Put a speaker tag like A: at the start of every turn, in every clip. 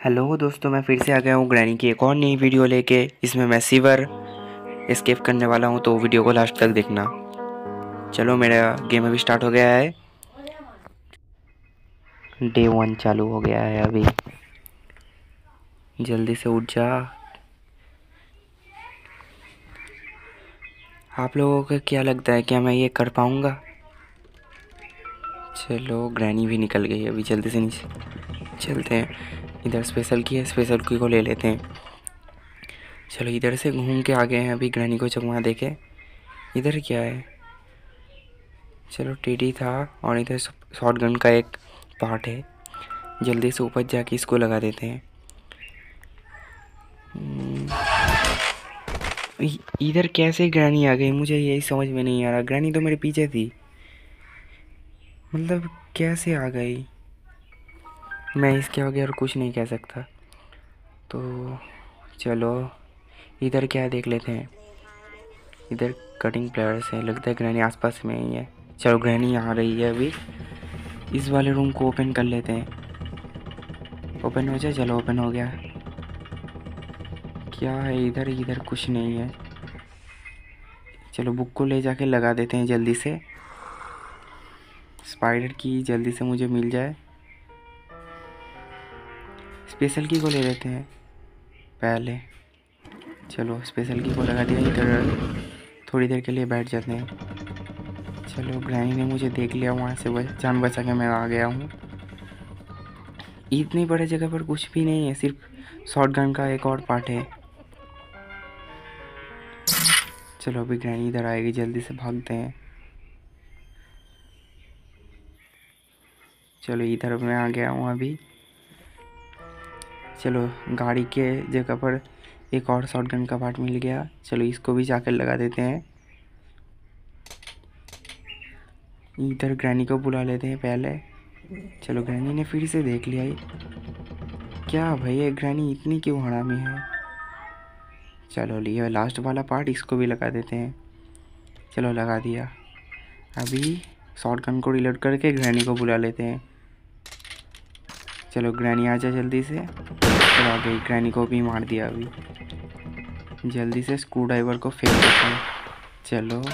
A: Hello दोस्तों, मैं फिर से आ गया हूँ ग्रैनी की एक और नई वीडियो लेके। इसमें मैं सीवर स्केप करने वाला हूँ तो वीडियो को लास्ट तक देखना। चलो, मेरा गेम अभी स्टार्ट हो गया है। डे वन चालू हो गया है अभी। जल्दी से उठ जा। आप लोगों को क्या लगता है, क्या मैं ये कर पाऊँगा? चलो, ग्रैनी भी निकल गई अभी जल्दी से नीचे। चलते हैं। इधर स्पेशल की है स्पेशल की को ले लेते हैं। चलो, इधर से घूम के आ गए हैं, अभी ग्रहणी को चकमा दे के। इधर क्या है? चलो टीडी था और इधर शॉर्ट गन का एक पार्ट है। जल्दी से ऊपर जाके इसको लगा देते हैं। हम्म। इधर कैसे ग्रैनी आ गई? मुझे यही समझ में नहीं आ रहा। ग्रैनी तो मेरे पीछे थी। मतलब कैसे आ गई? मैं इसके और कुछ नहीं कह सकता। तो चलो, इधर क्या देख लेते हैं? इधर कटिंग प्लेयर्स है, लगता है ग्रहणी आसपास में ही है। चलो ग्रहणी यहाँ रही है अभी। इस वाले रूम को ओपन कर लेते हैं। ओपन हो जाए, चलो ओपन हो गया। क्या है इधर? इधर कुछ नहीं है। चलो बुक को ले जाके लगा देते हैं जल्दी से। स्पाइडर की जल्दी से मुझे मिल जाए। स्पेशल की को ले लेते हैं। पहले। चलो स्पेशल की को लगा दिया इधर। थोड़ी देर के लिए बैठ जाते हैं। चलो ग्रैनी ने मुझे देख लिया वहाँ से बच, जान बचा के मैं आ गया हूँ। इतनी बड़े जगह पर कुछ भी नहीं है सिर्फ़ शॉर्ट गन का एक और पार्ट है। चलो अभी ग्रैनी इधर आएगी जल्दी से भागते हैं। चलो इधर मैं आ गया हूँ अभी। चलो, गाड़ी के जगह पर एक और शॉर्ट गन का पार्ट मिल गया। चलो, इसको भी जाकर लगा देते हैं। इधर ग्रैनी को बुला लेते हैं पहले। चलो ग्रैनी ने फिर से देख लिया। क्या भैया ग्रैनी इतनी क्यों हड़ामी है? चलो, लिया लास्ट वाला पार्ट इसको भी लगा देते हैं। चलो, लगा दिया। अभी शॉर्ट गन को रिलोड करके ग्रैनी को बुला लेते हैं। चलो ग्रैनी आ जाए जल्दी से। आ गई। ग्रैनी को भी मार दिया अभी। जल्दी से स्क्रू ड्राइवर को फेंक देते हैं। चलो।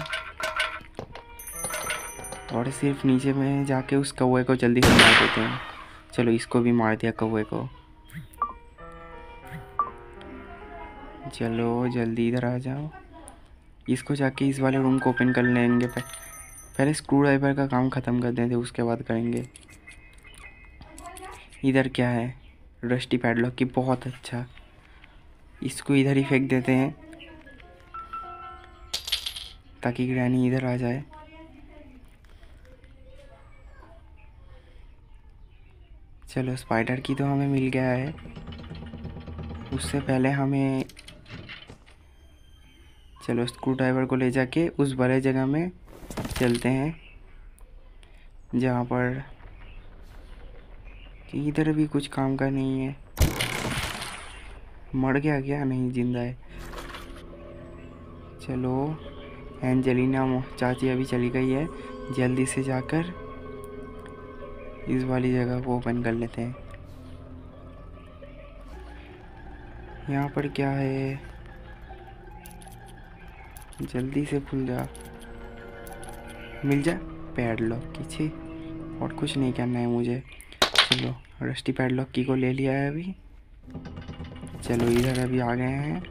A: और सिर्फ़ नीचे में जाके उस कौए को जल्दी से मार देते हैं। चलो, इसको भी मार दिया कौए को। चलो, जल्दी इधर आ जाओ। इसको जाके इस वाले रूम को ओपन कर लेंगे। पहले स्क्रू ड्राइवर का काम ख़त्म कर देते उसके बाद करेंगे। इधर क्या है? रस्टी पैडलॉक की, बहुत अच्छा। इसको इधर ही फेंक देते हैं, ताकि ग्रैनी इधर आ जाए। चलो स्पाइडर की तो हमें मिल गया है। उससे पहले हमें, चलो स्क्रू ड्राइवर को ले जाके उस बड़े जगह में चलते हैं, जहाँ पर इधर भी कुछ काम का नहीं है। मर गया क्या? नहीं, ज़िंदा है। चलो, एंजेलिना चाची अभी चली गई है। जल्दी से जाकर इस वाली जगह को ओपन कर लेते हैं। यहाँ पर क्या है? जल्दी से खुल जा। मिल जा, पैड लॉक की और कुछ नहीं करना है मुझे। चलो रस्टी पैडलॉक की को ले लिया है अभी। चलो, इधर अभी आ गए हैं।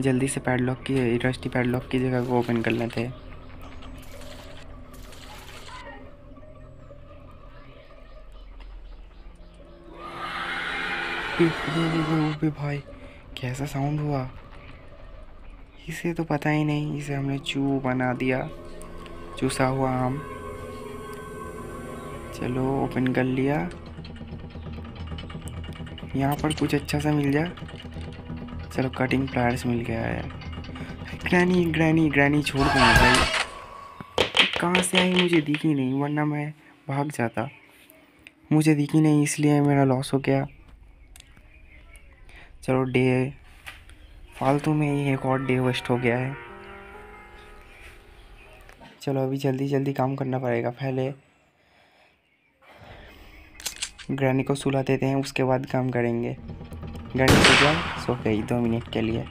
A: जल्दी से पैडलॉक की रस्टी पैडलॉक की जगह को ओपन कर लेते हैं। भाई, कैसा साउंड हुआ? इसे तो पता ही नहीं, इसे हमने चू बना दिया, चूसा हुआ आम। चलो ओपन कर लिया। यहाँ पर कुछ अच्छा सा मिल जाए चलो कटिंग प्लायर्स मिल गया है। ग्रैनी ग्रैनी ग्रैनी छोड़ दूँ भाई। कहाँ से आई? मुझे दिखी नहीं, वरना मैं भाग जाता। मुझे दिखी नहीं, इसलिए मेरा लॉस हो गया। चलो डे फालतू में ही एक और डे वेस्ट हो गया है। चलो, अभी जल्दी जल्दी काम करना पड़ेगा। पहले ग्रैनी को सुला देते हैं, उसके बाद काम करेंगे। ग्रैनी सो जाए, सो गई दो मिनट के लिए।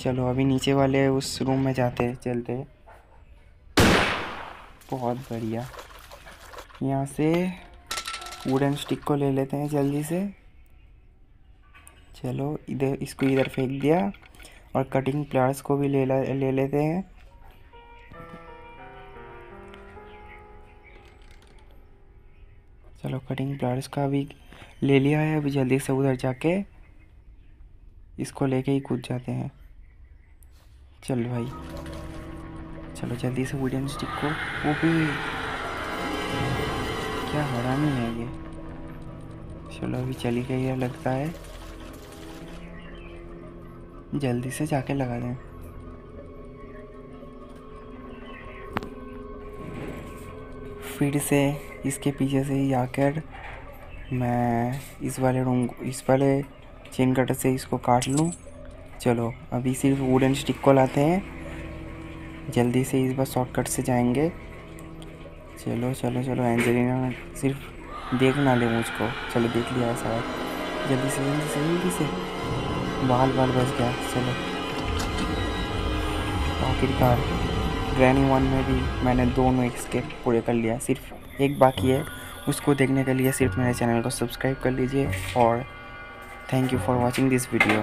A: चलो, अभी नीचे वाले उस रूम में जाते हैं, चलते बहुत बढ़िया। यहाँ से वुडन स्टिक को ले लेते हैं जल्दी से। चलो, इधर, इसको इधर फेंक दिया। और कटिंग प्लायर्स को भी ले ले लेते हैं। चलो कटिंग प्लायर्स का भी ले लिया है, अभी जल्दी से उधर जाके इसको लेके ही कूद जाते हैं। चल भाई। चलो जल्दी से वुडन स्टिक को। वो भी क्या हरामी है ये। चलो अभी चली गई है, लगता है। जल्दी से जाके लगा दें। फिर से, इसके पीछे से ही आकर मैं इस वाले रूम इस वाले चेन कटर से इसको काट लूँ। चलो, अभी सिर्फ़ वुडन स्टिक को लाते हैं। जल्दी से इस बार शॉर्टकट से जाएँगे। चलो चलो चलो एंजेलिना सिर्फ़ देख ना ले मुझको। चलो, देख लिया ऐसा जल्दी से जल्दी से जल्दी से। बाल बाल बच गया। चलो। आखिरकार। ग्रैनी वन में भी मैंने दोनों स्केप पूरे कर लिया। सिर्फ़ एक बाकी है, उसको देखने के लिए सिर्फ़ मेरे चैनल को सब्सक्राइब कर लीजिए और thank you for watching this video